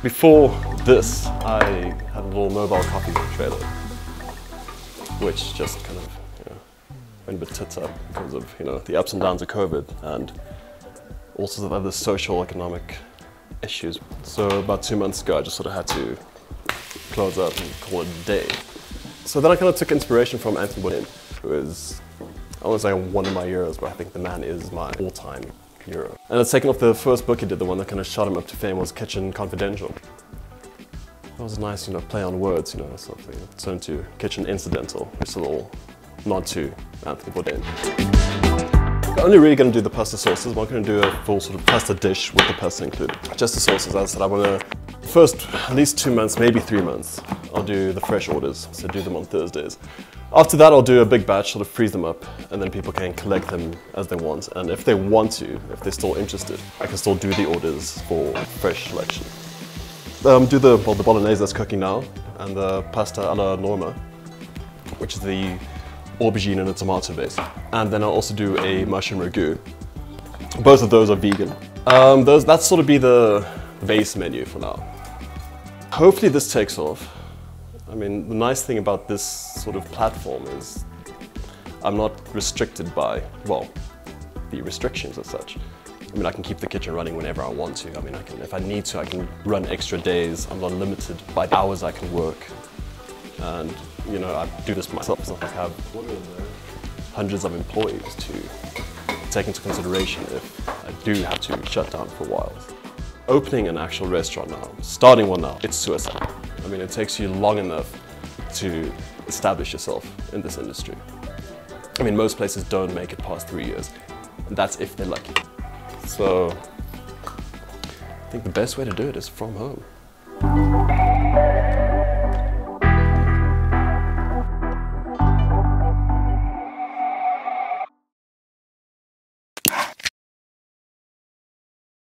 Before this, I had a little mobile coffee trailer, which just kind of you know, went a bit tits up because of you know the ups and downs of COVID and all sorts of other social economic issues. So about two months ago, I just sort of had to close up and call it a day. So then I kind of took inspiration from Anthony Bourdain, who is, I want to say one of my heroes, but I think the man is my all-time hero. And it's taken off the first book he did, the one that kind of shot him up to fame was Kitchen Confidential. That was a nice, you know, play on words, you know, something. It turned to Kitchen Incidental, which is a little nod to Anthony Bourdain. I'm only really going to do the pasta sauces. I'm not going to do a full sort of pasta dish with the pasta included. Just the sauces. As I said, I want to, first at least two months, maybe three months, I'll do the fresh orders, so do them on Thursdays. After that, I'll do a big batch, sort of freeze them up, and then people can collect them as they want. And if they want to, if they're still interested, I can still do the orders for fresh selection. Um, do the, well, the bolognese that's cooking now, and the pasta alla norma, which is the aubergine and a tomato base. And then I'll also do a mushroom ragu. Both of those are vegan. Um, those, that's sort of be the base menu for now. Hopefully this takes off. I mean, the nice thing about this sort of platform is I'm not restricted by, well, the restrictions as such. I mean, I can keep the kitchen running whenever I want to. I mean, I can, if I need to, I can run extra days. I'm not limited by the hours I can work. And, you know, I do this for myself. It's not like I have hundreds of employees to take into consideration if I do have to shut down for a while. Opening an actual restaurant now, starting one now, it's suicide. I mean, it takes you long enough to establish yourself in this industry. I mean, most places don't make it past three years, and that's if they're lucky. So, I think the best way to do it is from home.